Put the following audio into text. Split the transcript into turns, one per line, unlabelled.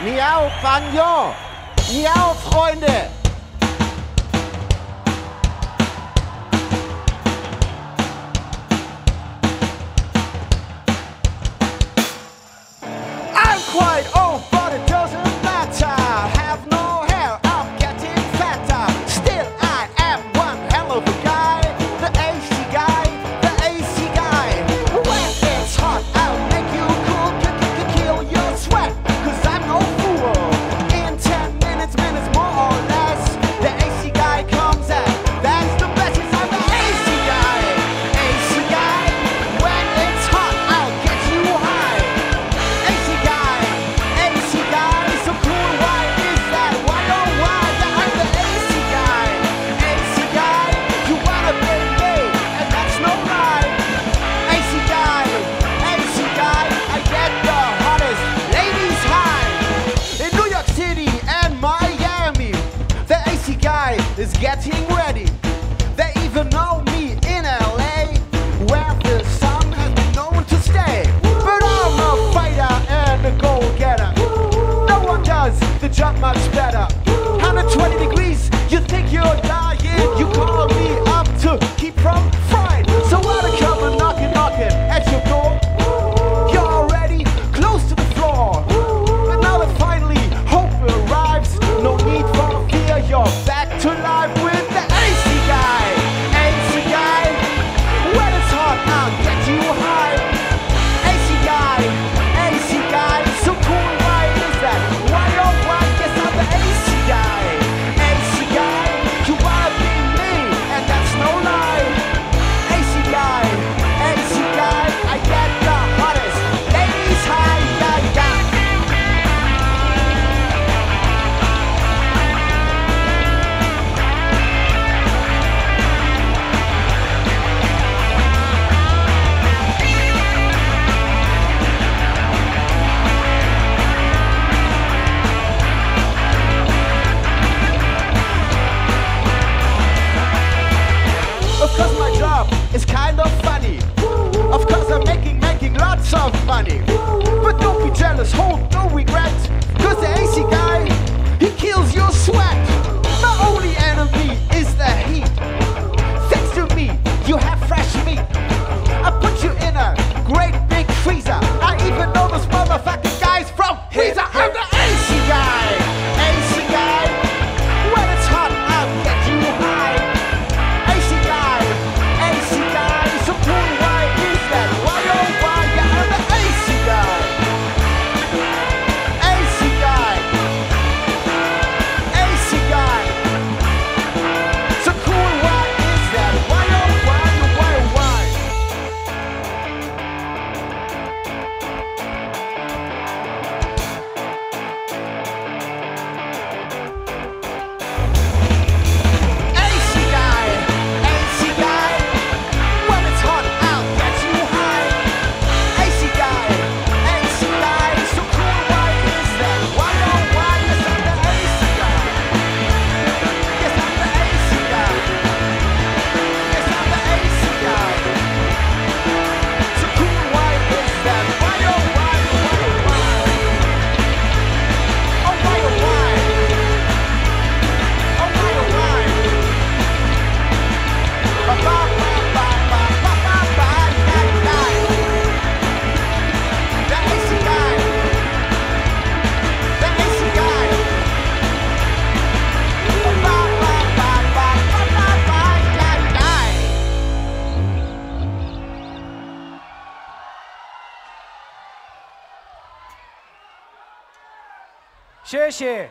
Miau, Bagnon! Miau, Freunde! Get here. some money. But don't be jealous, hold no regrets.
谢谢